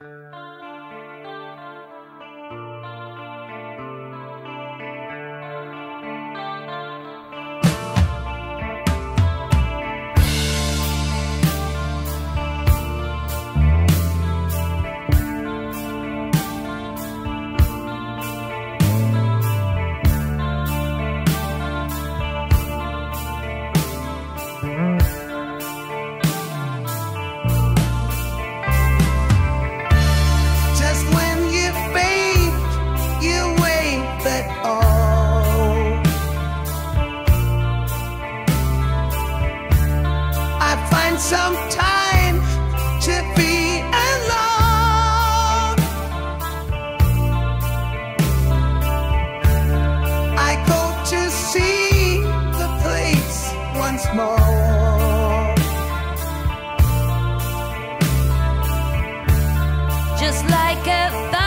Just just like a